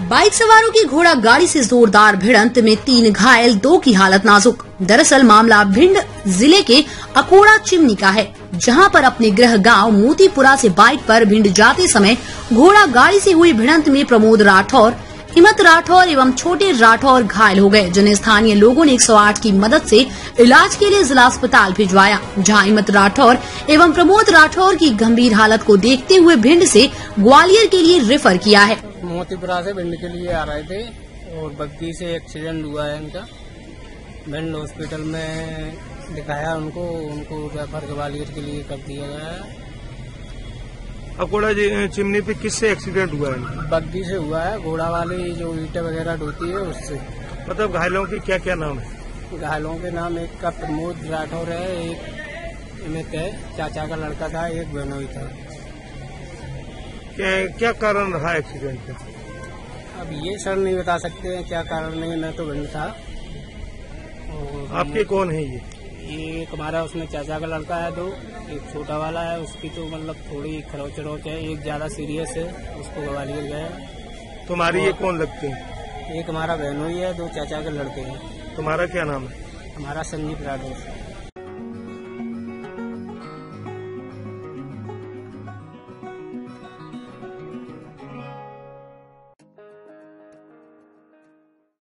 Bike सवारों की घोड़ा गाड़ी से जोरदार भिड़ंत में तीन घायल, दो की हालत नाजुक। दरअसल मामला भिंड ज़िले के अकोड़ा चिमनी का है, जहाँ पर अपने गृह गाँव मोतीपुरा से बाइक पर भिंड जाते समय घोड़ा गाड़ी से हुई भिड़ंत में प्रमोद राठौर हिम्मत राठौर एवं छोटे राठौर घायल हो गए, जिन्हें स्थानीय लोगों ने 108 की मदद से इलाज के लिए जिला अस्पताल भिजवाया, जहाँ हिम्मत राठौर एवं प्रमोद राठौर की गंभीर हालत को देखते हुए भिंड से ग्वालियर के लिए रेफर किया है। मोतीपुरा से भिंड के लिए आ रहे थे, और बग्गी से एक्सीडेंट हुआ है इनका। भिंड हॉस्पिटल में दिखाया उनको उनको रेफर ग्वालियर के लिए कर दिया गया अकोड़ा चिमनी पे किससे एक्सीडेंट हुआ है? बग्गी से हुआ है घोड़ा वाली जो ईटे वगैरह ढोती है उससे। मतलब घायलों के क्या क्या नाम है? घायलों के नाम एक का प्रमोद राठौर है एक अमित है चाचा का लड़का था एक बहनोई था। क्या, क्या कारण रहा एक्सीडेंट का? अब ये सर नहीं बता सकते हैं क्या कारण नहीं मैं तो भिंड था। आपके कौन है ये? एक हमारा उसमें चाचा का लड़का है दो। एक छोटा वाला है उसकी तो मतलब थोड़ी खरोच रोच है एक ज़्यादा सीरियस है उसको ग्वालियर गया तुम्हारी ये कौन लगते हैं? एक हमारा बहनोई है दो चाचा के लड़के हैं। तुम्हारा क्या नाम है? हमारा संजीव राठौर।